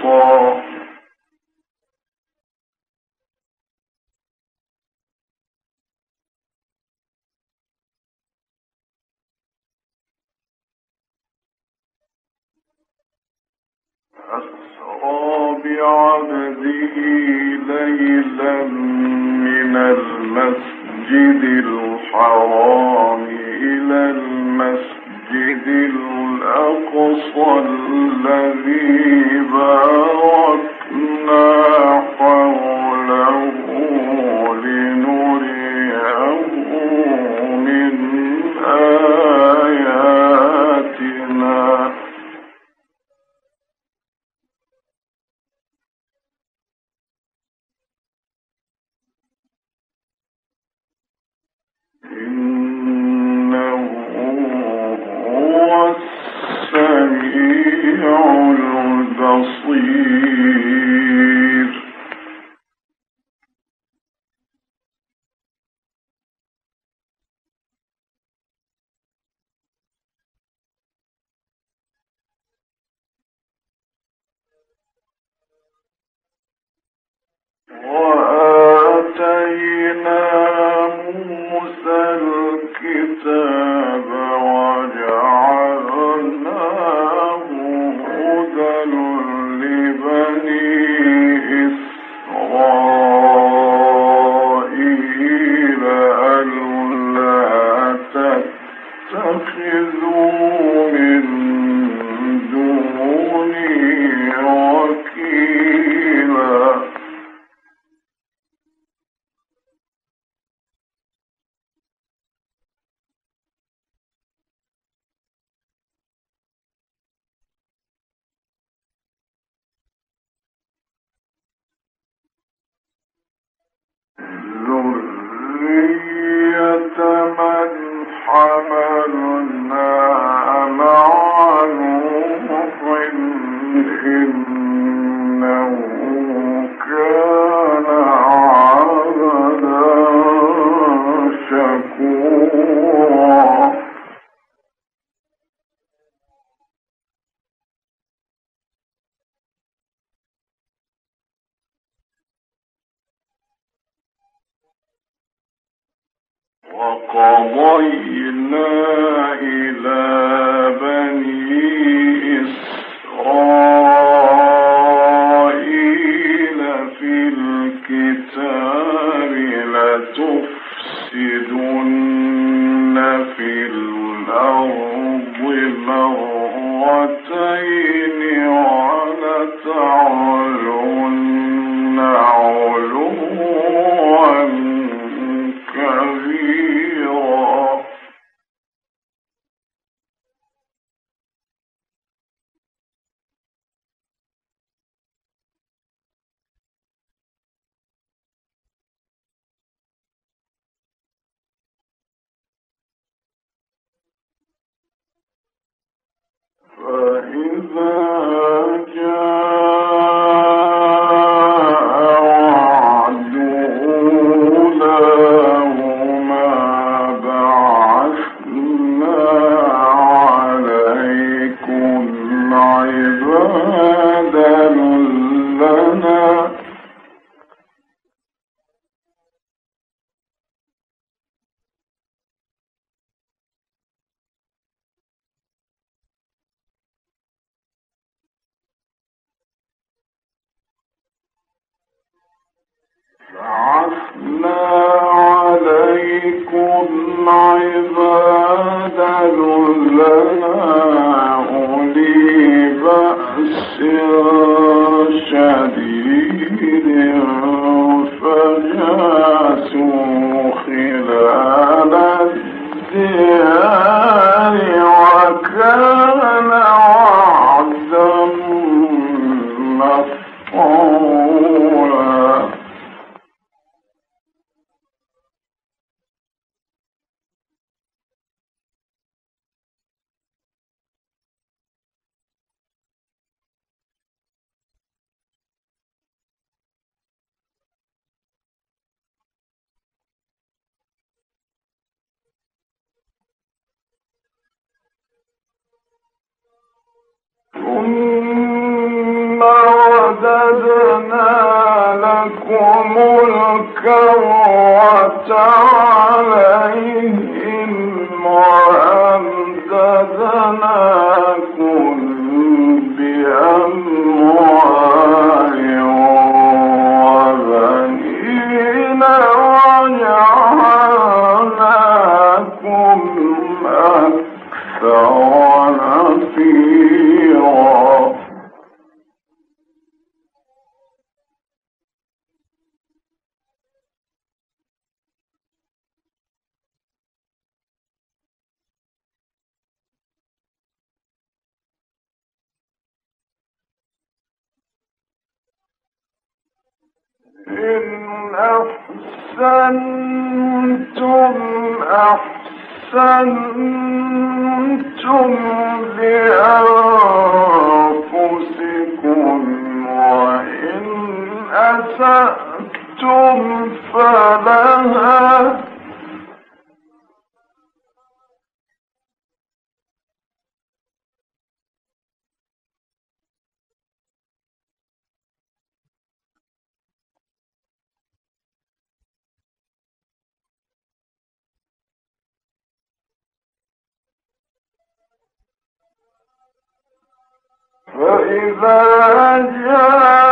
for إن قضينا إن أحسنتم فإذا وليدخلوا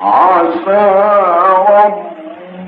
عسى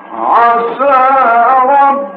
عسى رب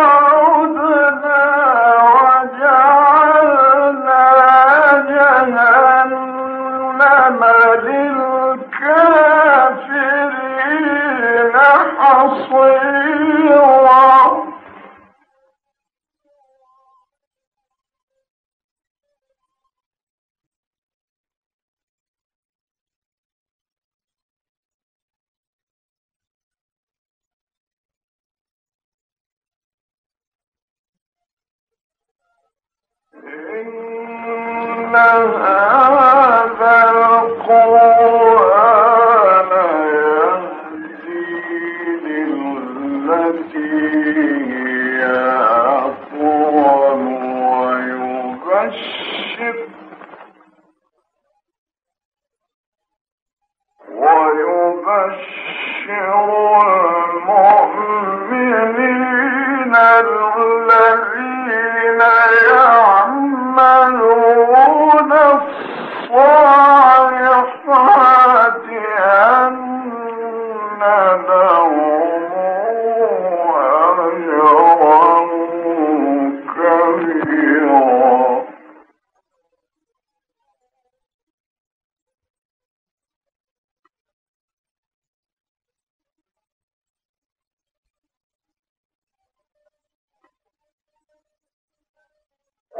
for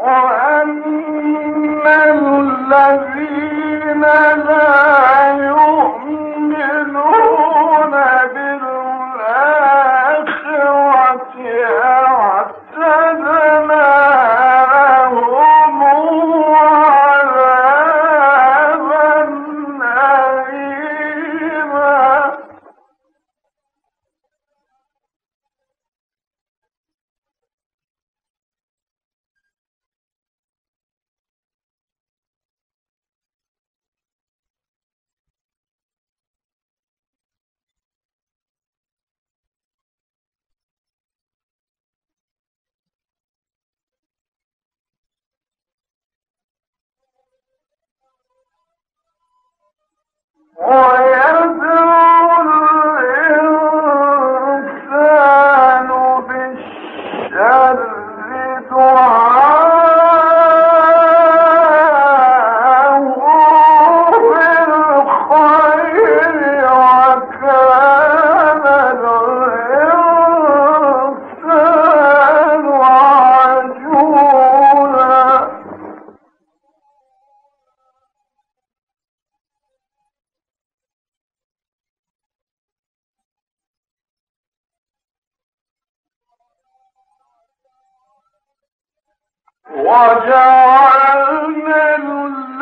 وأما الذين لا Oh, yeah. عدنا لتبتغوا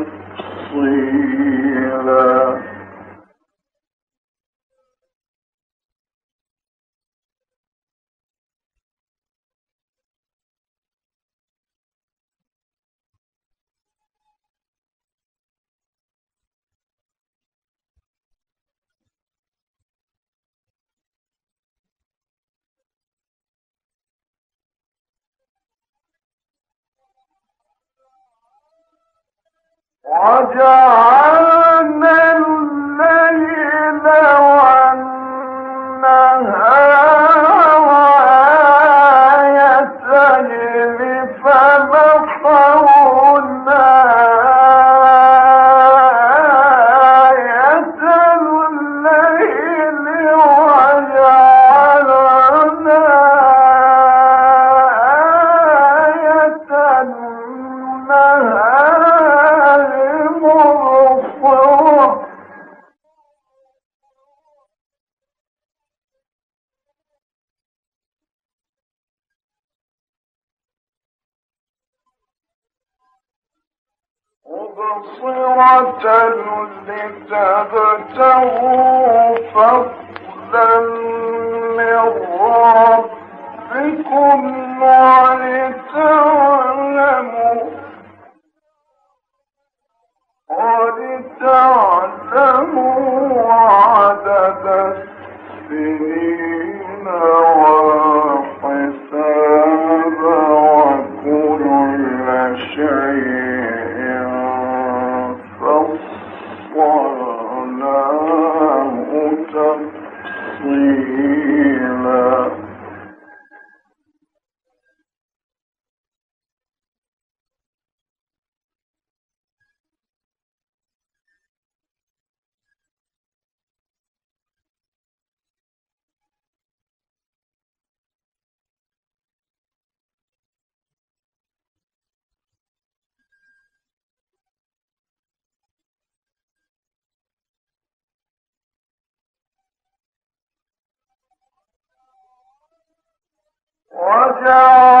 وجعلنا الليل والنهار لتبتغوا فضلا من ربكم ولتعلموا ولتعلموا عدد السنين وحساب وكل شيء. ولا تفصيلا وجعلنا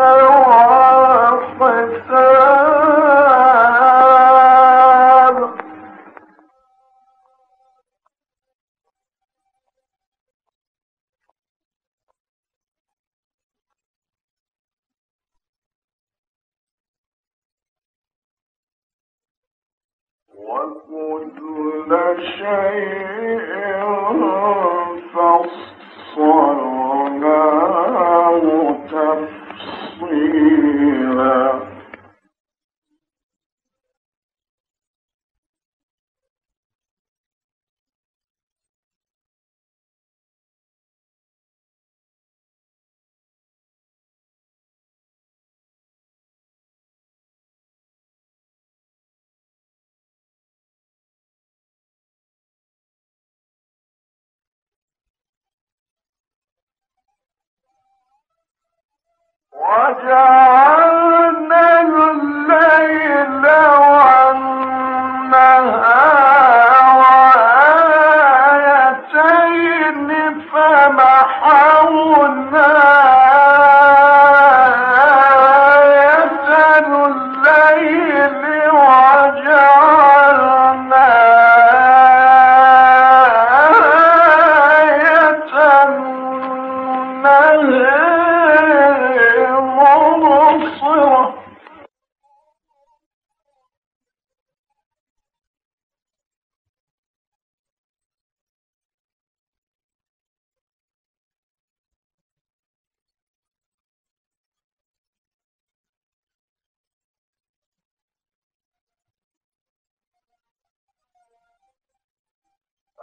السنين وجعلنا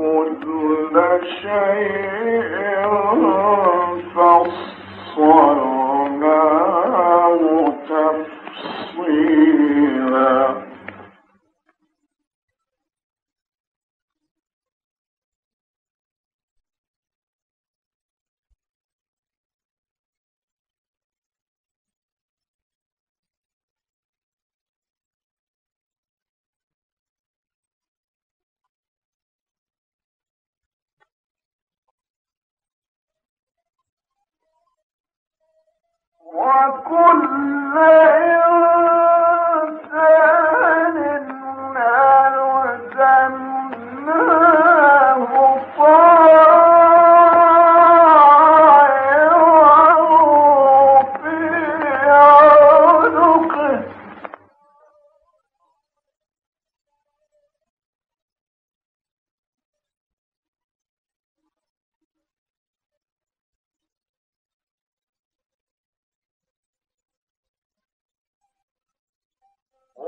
كل شيء فصل وكل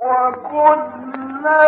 وكنا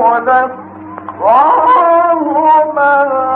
ونفعه من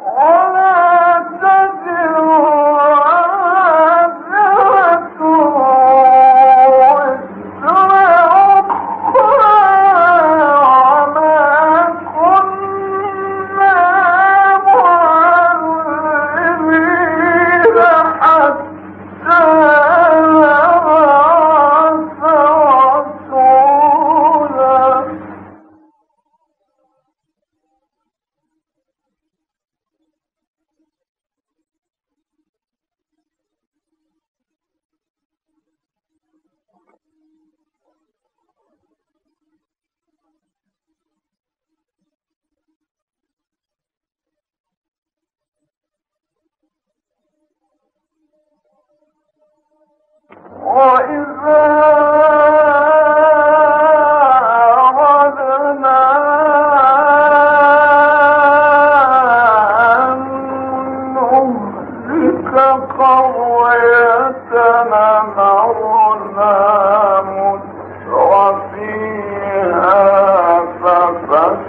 Oh!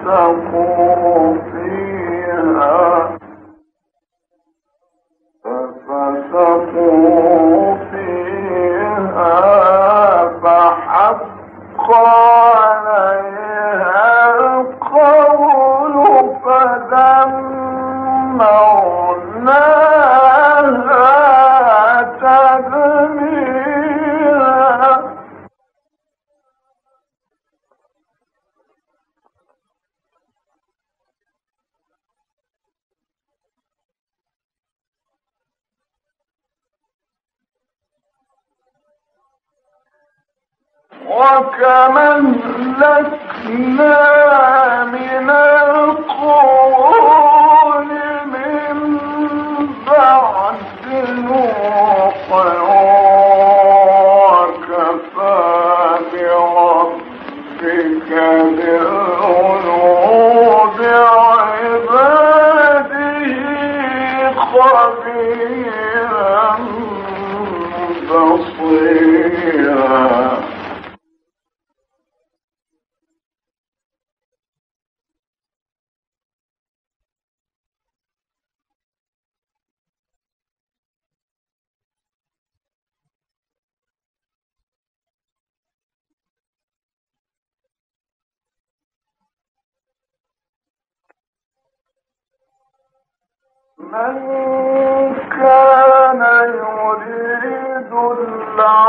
وكمن من كان يريد العاجلة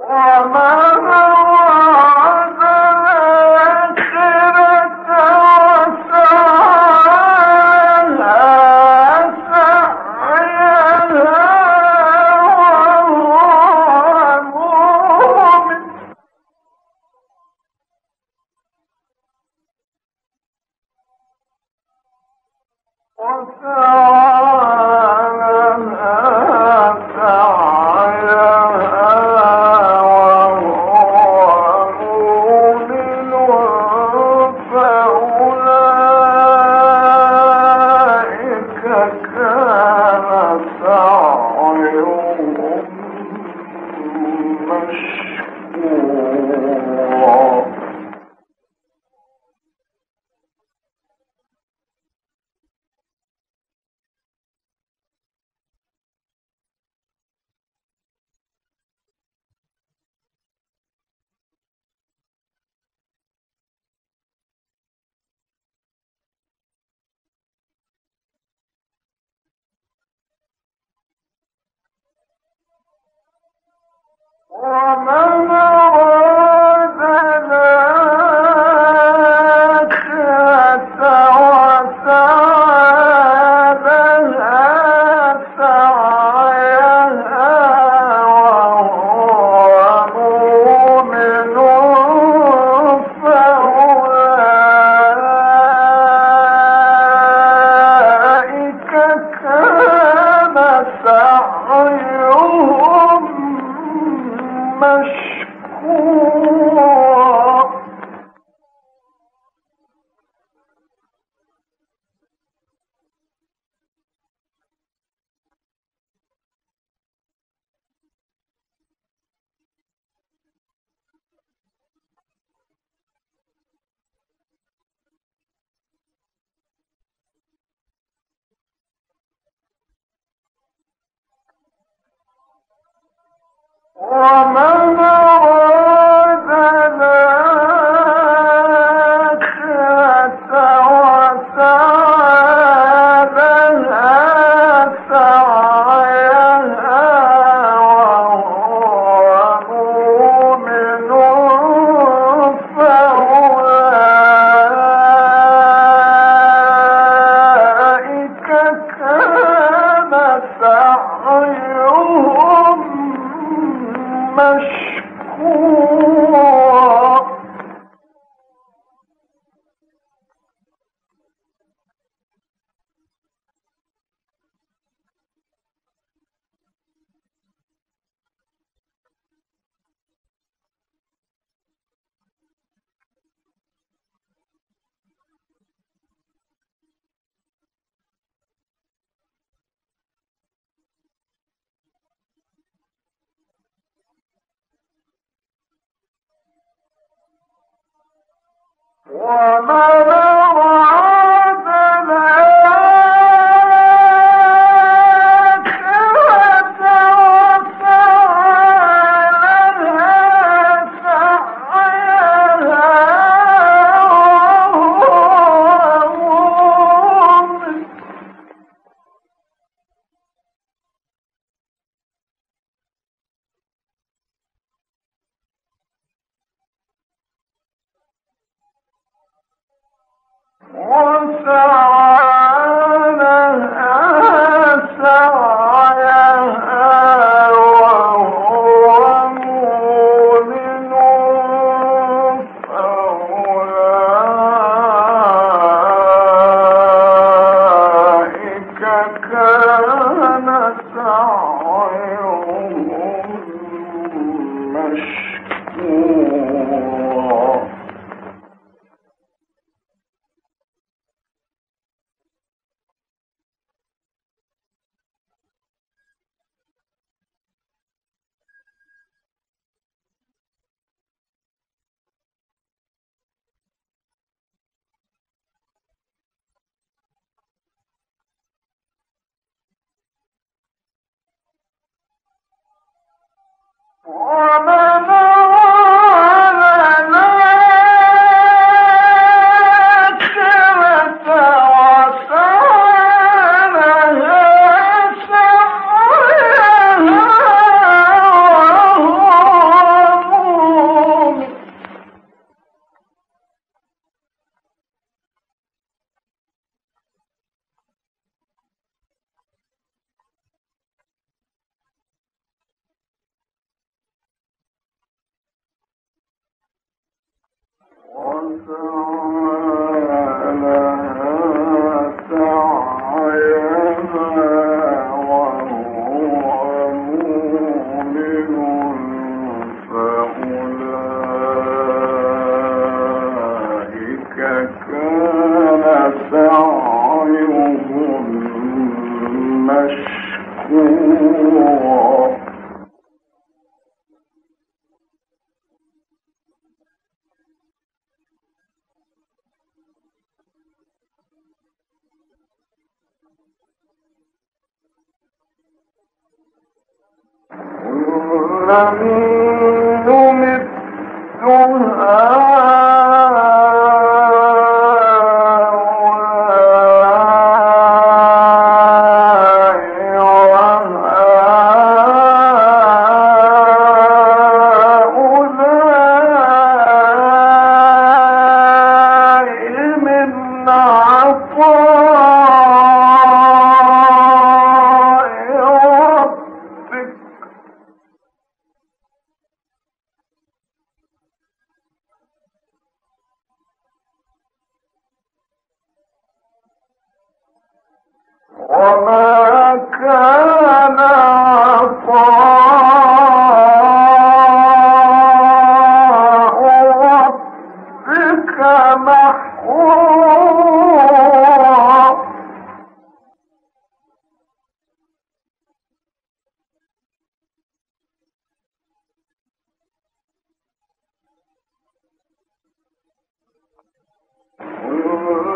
ومن سعيهم مشروع وملائكته Oh,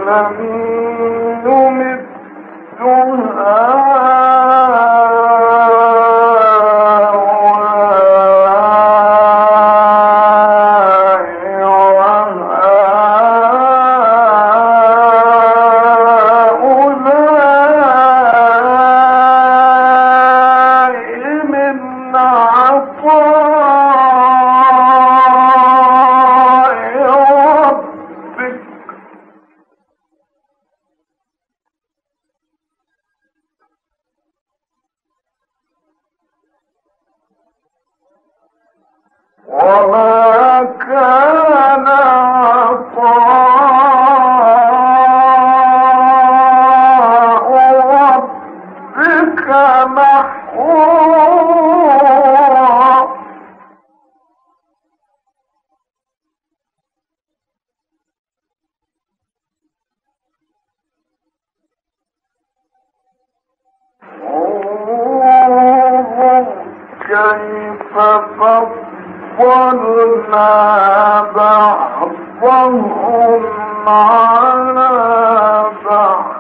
نمتها بعضهم على بعض